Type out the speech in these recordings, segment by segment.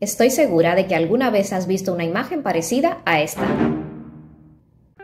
Estoy segura de que alguna vez has visto una imagen parecida a esta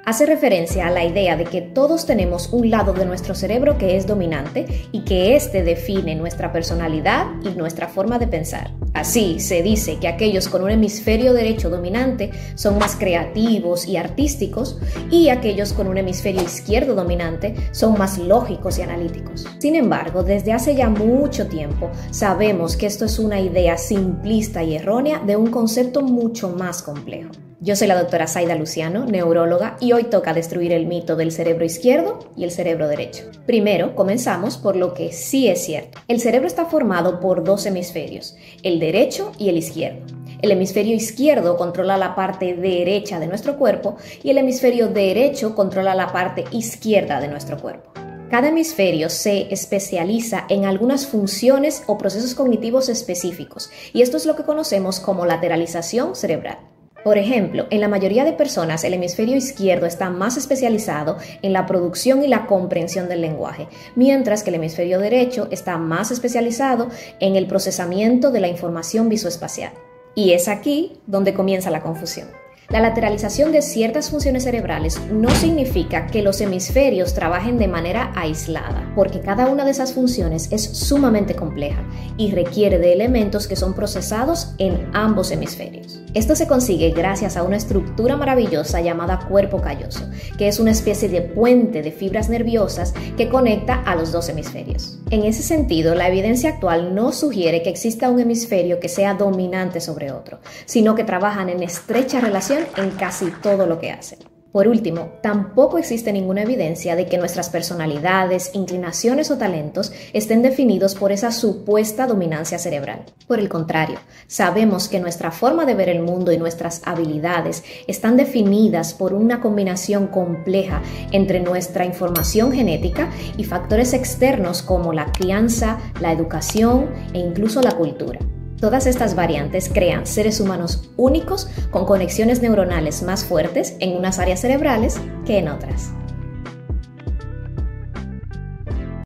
hace referencia a la idea de que todos tenemos un lado de nuestro cerebro que es dominante y que éste define nuestra personalidad y nuestra forma de pensar. Así, se dice que aquellos con un hemisferio derecho dominante son más creativos y artísticos y aquellos con un hemisferio izquierdo dominante son más lógicos y analíticos. Sin embargo, desde hace ya mucho tiempo sabemos que esto es una idea simplista y errónea de un concepto mucho más complejo. Yo soy la doctora Zaida Luciano, neuróloga, y hoy toca destruir el mito del cerebro izquierdo y el cerebro derecho. Primero, comenzamos por lo que sí es cierto. El cerebro está formado por dos hemisferios, el derecho y el izquierdo. El hemisferio izquierdo controla la parte derecha de nuestro cuerpo y el hemisferio derecho controla la parte izquierda de nuestro cuerpo. Cada hemisferio se especializa en algunas funciones o procesos cognitivos específicos y esto es lo que conocemos como lateralización cerebral. Por ejemplo, en la mayoría de personas el hemisferio izquierdo está más especializado en la producción y la comprensión del lenguaje, mientras que el hemisferio derecho está más especializado en el procesamiento de la información visoespacial. Y es aquí donde comienza la confusión. La lateralización de ciertas funciones cerebrales no significa que los hemisferios trabajen de manera aislada, porque cada una de esas funciones es sumamente compleja y requiere de elementos que son procesados en ambos hemisferios. Esto se consigue gracias a una estructura maravillosa llamada cuerpo calloso, que es una especie de puente de fibras nerviosas que conecta a los dos hemisferios. En ese sentido, la evidencia actual no sugiere que exista un hemisferio que sea dominante sobre otro, sino que trabajan en estrecha relación en casi todo lo que hacen. Por último, tampoco existe ninguna evidencia de que nuestras personalidades, inclinaciones o talentos estén definidos por esa supuesta dominancia cerebral. Por el contrario, sabemos que nuestra forma de ver el mundo y nuestras habilidades están definidas por una combinación compleja entre nuestra información genética y factores externos como la crianza, la educación e incluso la cultura. Todas estas variantes crean seres humanos únicos con conexiones neuronales más fuertes en unas áreas cerebrales que en otras.